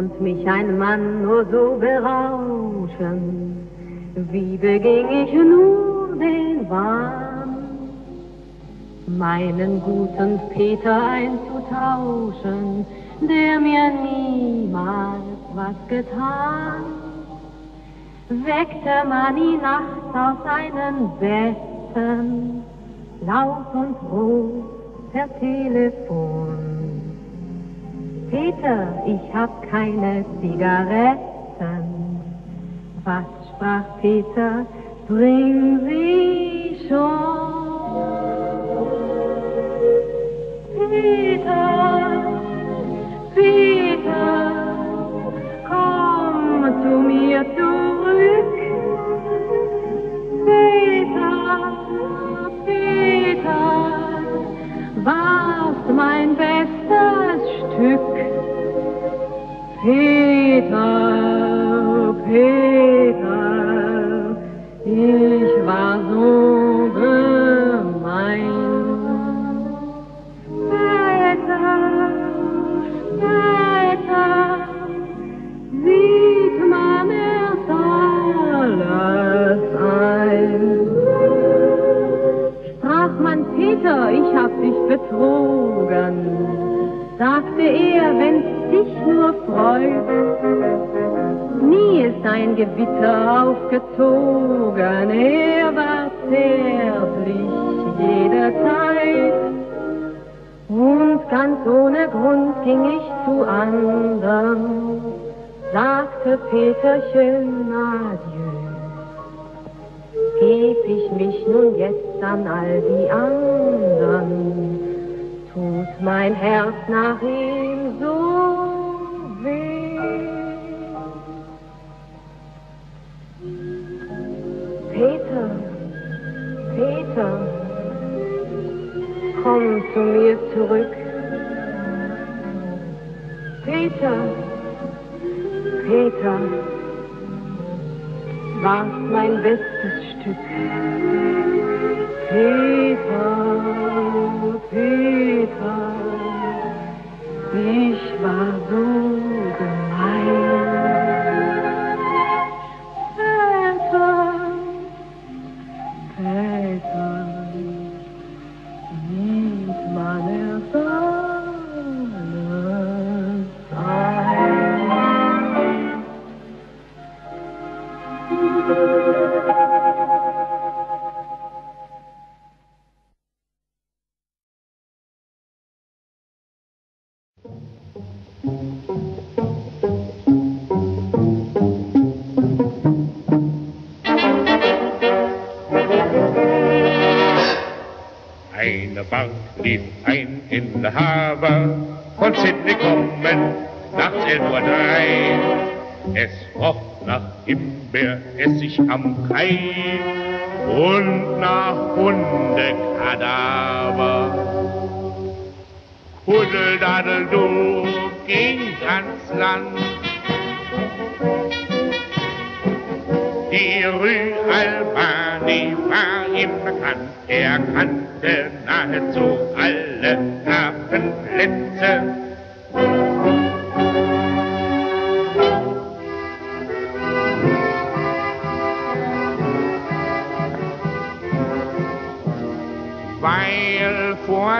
konnt mich ein Mann nur so berauschen? Wie beging ich nur den Wahn, meinen guten Peter einzutauschen, der mir niemals was getan? Weckte man ihn nachts aus seinen Betten, laut und rot per Telefon. Peter, ich hab keine Zigaretten. Was sprach Peter, bring sie schon. Peter, Ich war so gemein. Peter, Peter, sieht man erst alles ein. Sprach man Peter, ich hab dich betrogen, sagte er, wenn's dich nur freut. Ist ein Gewitter aufgezogen, er war zärtlich jederzeit. Und ganz ohne Grund ging ich zu andern, sagte Peterchen adieu. Geb ich mich nun jetzt an all die anderen, tut mein Herz nach ihm komm zu mir zurück. Peter, Peter, warst mein bestes Stück. Peter, Peter, ich war so Eine Bank ein in der Haber, von Sydney kommen, nachts 11.03 Uhr. Es roch nach Himbeeressig am Kai und nach Hundekadaver. Huddeldadel, du ging ans Land. Die Rue Albani war ihm bekannt, er kannte nahezu alle Hafenplätze.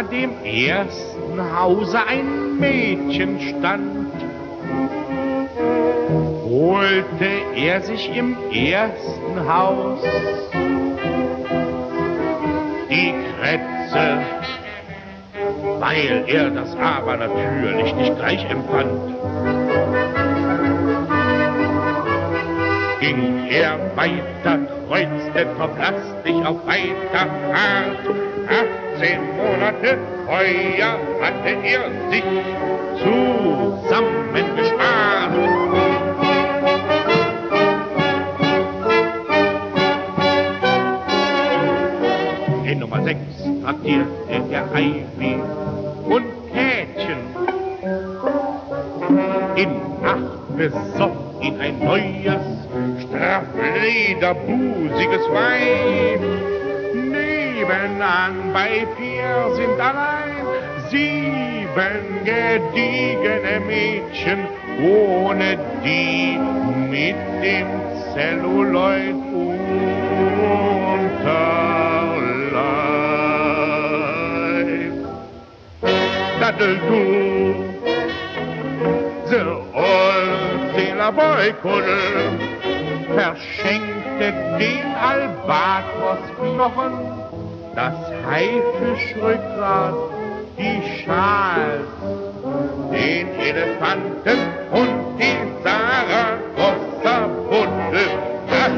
Vor dem ersten Hause ein Mädchen stand, holte er sich im ersten Haus die Krätze, weil er das aber natürlich nicht gleich empfand. Ging er weiter, kreuzte verplastig auf weiter Fahrt. 18 Monate Feuer hatte er sich zusammengespart. In Nummer 6 traktierte der Ivy und Kätchen. In 8 besoff ihn ein neues, strafflederbusiges Weib. Nebenan bei vier sind allein sieben gediegene Mädchen ohne die mit dem Celluloid Unterleib. Dattel du, the old Sailor Boy verschenkte den Albatrosknochen, das Haifischrückgrat, die Schals, den Elefanten und die Saragossa-Bunde. Das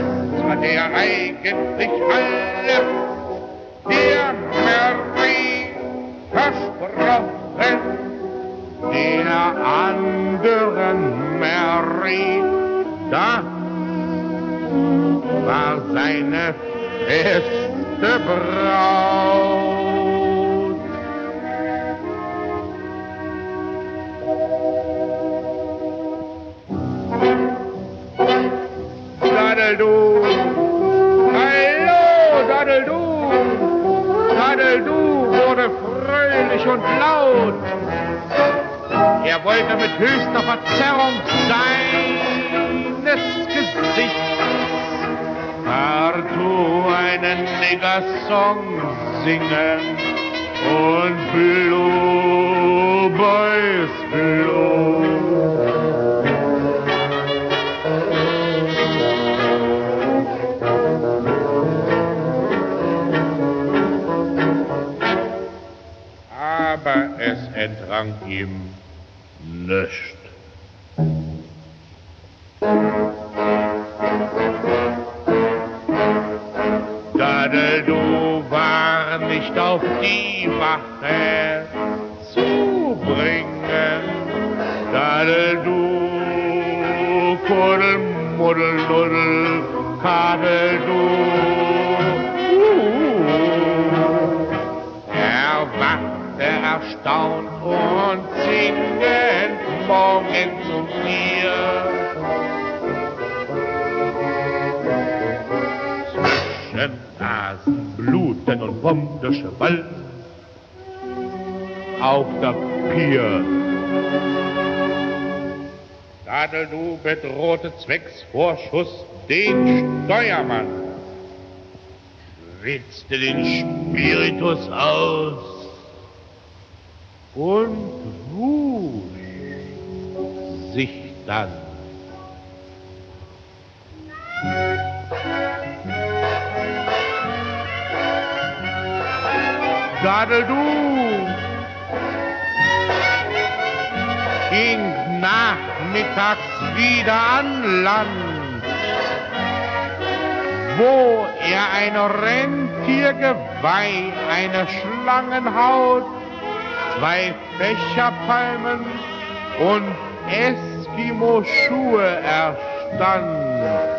hat er eigentlich alles der Mary versprochen, der anderen Mary. Das war seine feste Braut. Daddel-du, hallo, Daddel-du, Daddel-du wurde fröhlich und laut. Er wollte mit höchster Verzerrung seines einen Nigger-Song singen und Blue Boys Blue. aber es entrang ihm nichts. War nicht auf die Wache zu bringen. Dadel, du Kuddel, Muddel, Nuddel, Kadel, du. Uh, er wachte erstaunt und singend morgen zu mir. Bluten und wundersche Wald auf der Pier. Dadel, du bedrohte zwecks den Steuermann witzte den Spiritus aus und wusch sich dann. Dadel du ging nachmittags wieder an Land wo er ein Rentiergeweih, eine Schlangenhaut, zwei Fächerpalmen und Eskimo-Schuhe erstand.